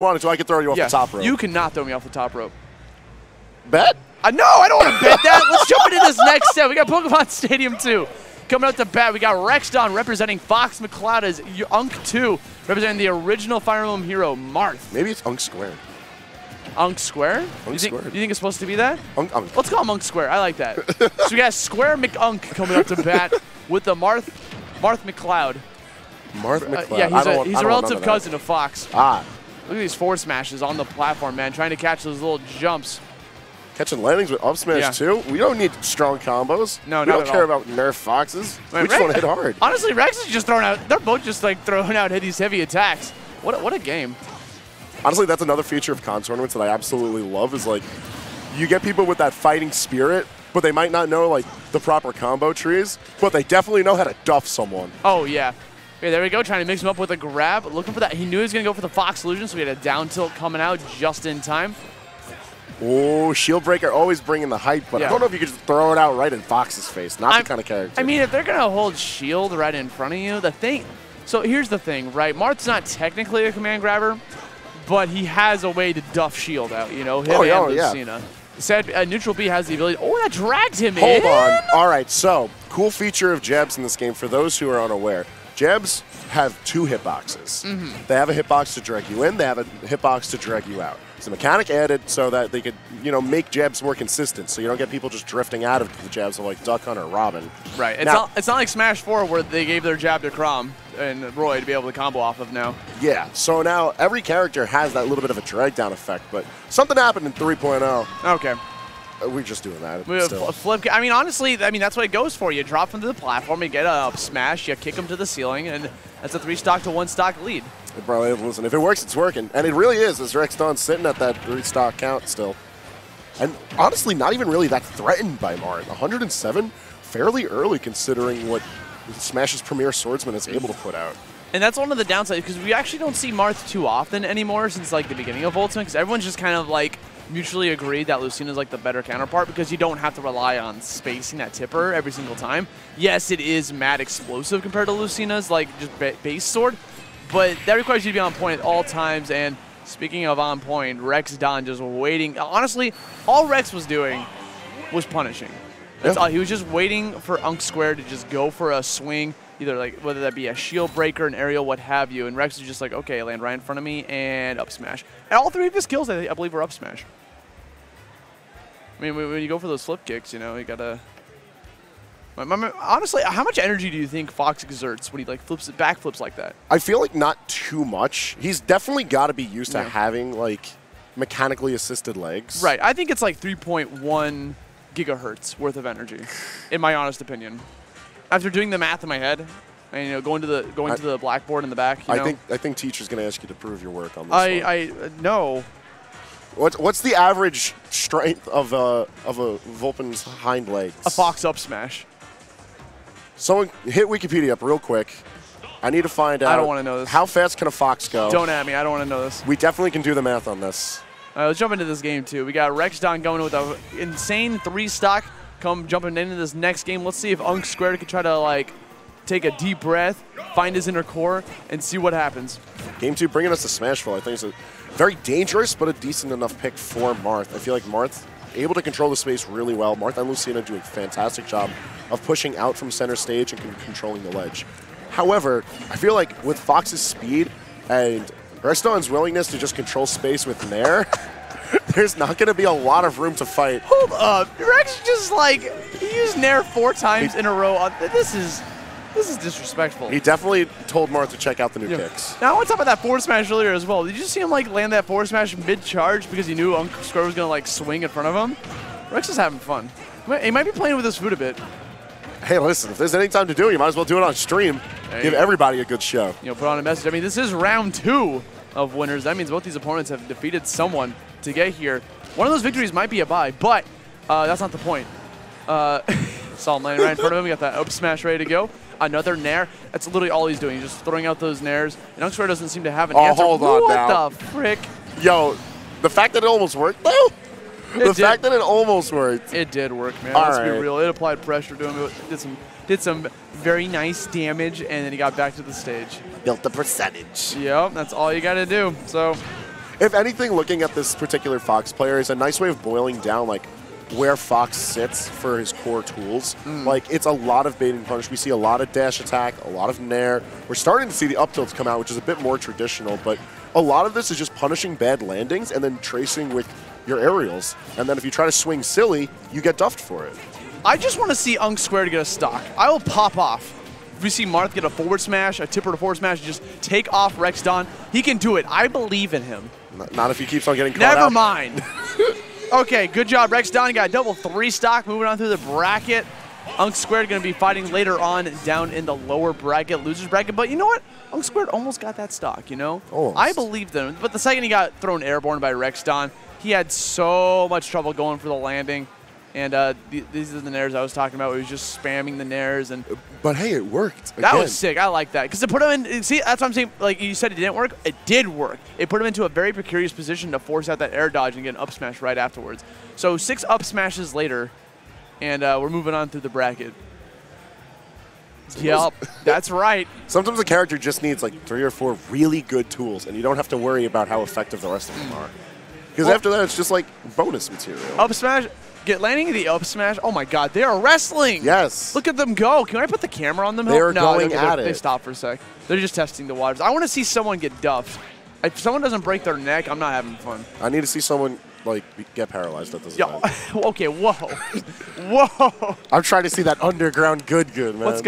wanted to, I could throw you off yeah, the top rope. You cannot throw me off the top rope. bet? Uh, no, I don't want to bet that. Let's jump into this next step. We got Pokemon Stadium 2. Coming out to bat, we got Rexdawn representing Fox McCloud as Unk 2, representing the original Fire Emblem hero, Marth. Maybe it's Unk Square. Unk Square? Unk you think, Squared. You think it's supposed to be that? Unk, Unk. Let's call him Unk Square. I like that. so we got Square McUnk coming up to bat with the Marth, Marth McCloud. Martha Uh, McCloud. yeah, I he's a, he's I a relative cousin of Fox. Ah, Look at these forward smashes on the platform, man, trying to catch those little jumps. catching landings with up smash Yeah. too. We don't need strong combos. No, we don't care all. about nerf foxes. Man, we just Rex- want to hit hard. Honestly, Rex is just throwing out. They're both just like throwing out these heavy attacks. What a, what a game. Honestly, that's another feature of con tournaments that I absolutely love. Is like, you get people with that fighting spirit, but they might not know like the proper combo trees, but they definitely know how to duff someone. Oh yeah. Okay, there we go, trying to mix him up with a grab. Looking for that. He knew he was going to go for the Fox illusion, so he had a down tilt coming out just in time. Oh, shield breaker always bringing the hype, but Yeah. I don't know if you could just throw it out right in Fox's face. Not I'm- the kind of character. I mean, if they're going to hold shield right in front of you, the thing. So here's the thing, right? Marth's not technically a command grabber, but he has a way to duff shield out, you know? Him Oh, yeah, oh, yeah. Lucina. Sad, uh, Neutral B has the ability. Oh, that dragged him Hold in. Hold on. All right, so cool feature of Jabs in this game for those who are unaware. Jabs have two hitboxes. Mm-hmm. They have a hitbox to drag you in. They have a hitbox to drag you out. It's a mechanic added so that they could, you know, make jabs more consistent, so you don't get people just drifting out of the jabs of like Duck Hunt or Robin. Right. It's Now- not. It's not like Smash Four where they gave their jab to Chrom and Roy to be able to combo off of now. Yeah. So now every character has that little bit of a drag down effect, but something happened in 3.0. Okay. Uh, We're just doing that. Still. flip. I mean, honestly, I mean that's what it goes for. You drop him to the platform, you get a up smash, you kick him to the ceiling, and that's a three stock to one stock lead. Bro, listen, if it works, it's working. And it really is, as Rexdawn's sitting at that three stock count still. And honestly, not even really that threatened by Marth. 107, fairly early considering what Smash's premier swordsman is able to put out. And that's one of the downsides because we actually don't see Marth too often anymore since like the beginning of Ultimate because everyone's just kind of like mutually agreed that Lucina's like the better counterpart because you don't have to rely on spacing that tipper every single time. Yes, it is mad explosive compared to Lucina's like just ba- base sword, but that requires you to be on point at all times. And speaking of on point, Rexdawn just waiting. Honestly, all Rex was doing was punishing. That's Yeah. all. He was just waiting for Unk Square to just go for a swing, either like whether that be a shield breaker, an aerial, what have you. And Rex is just like, okay, land right in front of me and up smash. And all three of his kills, I, I believe, are up smash. I mean, when you go for those flip kicks, you know, you gotta. Honestly, how much energy do you think Fox exerts when he like flips back flips like that? I feel like not too much. He's definitely got to be used to having like mechanically assisted legs. Right. I think it's like 3.1 gigahertz worth of energy, in my honest opinion. After doing the math in my head, and you know, going to the going I- to the blackboard in the back, you I know, think I think teacher's going to ask you to prove your work on this. I one. I uh, no. What's what's the average strength of a of a Vulpin's hind legs? A fox up smash. Someone hit Wikipedia up real quick. I need to find out. I don't wanna know this. How fast can a fox go? Don't at me. I don't want to know this. We definitely can do the math on this. Uh, let's jump into this game too. We got Rexdawn going with a insane three stock. Come jumping into this next game. Let's see if Unk Squared can try to like take a deep breath, find his inner core, and see what happens. Game two bringing us to Smashville. I think it's a very dangerous but a decent enough pick for Marth. I feel like Marth able to control the space really well. Marth and Lucina do a fantastic job of pushing out from center stage and controlling the ledge. However, I feel like with Fox's speed and Rexdawn's willingness to just control space with Nair, there's not going to be a lot of room to fight. Hold up, Rex just like he used Nair four times in a row. On, this is this is disrespectful. He definitely told Marth to check out the new Yeah. kicks. Now, I want to talk about that forward smash earlier as well. Did you see him like land that forward smash mid-charge because he knew Uncle Square was gonna like swing in front of him? Rex is having fun. He might- be playing with his food a bit. Hey, listen, if there's any time to do it, you might as well do it on stream. There Give everybody a good show. You know, put on a message. I mean, this is round two of winners. That means both these opponents have defeated someone to get here. One of those victories might be a bye, but uh, that's not the point. Uh, saw landing right in front of him. We got that up smash ready to go. Another nair. That's literally all he's doing. He's just throwing out those nairs. And Unksquare doesn't seem to have an Oh, answer. hold on what now. the frick? Yo, the fact that it almost worked, though? the did. fact that it almost worked. It did work, man. All Let's be real. It applied pressure to him. It did some did some very nice damage, and then he got back to the stage. Built the percentage. Yep, that's all you got to do. So, if anything, looking at this particular Fox player is a nice way of boiling down like where Fox sits for his core tools. Mm. Like it's a lot of bait and punish. We see a lot of dash attack, a lot of nair. We're starting to see the up tilts come out, which is a bit more traditional, but a lot of this is just punishing bad landings and then tracing with your aerials. And then if you try to swing silly, you get duffed for it. I just want to see Unk Square to get a stock. I will pop off. If we see Marth get a forward smash, a tipper to forward smash, just take off Rexdawn, he can do it. I believe in him. Not if he keeps on getting caught Never out. mind. okay, good job, Rexdawn. Got a double three stock. Moving on through the bracket. Unk Squared going to be fighting later on down in the lower bracket, losers bracket. But you know what? Unk Squared almost got that stock, you know? Almost. I believed in him. But the second he got thrown airborne by Rexdawn, he had so much trouble going for the landing. And uh, th- these are the nairs I was talking about. Where he was just spamming the nairs, and But hey, it worked. that Again. was sick. I like that because it put him in. See, that's what I'm saying. Like you said, it didn't work. It did work. It put him into a very precarious position to force out that air dodge and get an up smash right afterwards. So six up smashes later, and uh, we're moving on through the bracket. Yep, that's right. Sometimes a character just needs like three or four really good tools, and you don't have to worry about how effective the rest of them are. Because Well- after that, it's just like bonus material. Up smash, get landing the up smash. Oh my God, they are wrestling. Yes. Look at them go. Can I put the camera on them? They are no, going they're- at they're- They it. stop for a sec. They're just testing the waters. I want to see someone get duffed. If someone doesn't break their neck, I'm not having fun. I need to see someone like get paralyzed at this Yo, event. okay, whoa, whoa. I'm trying to see that underground good good, man. Let's go.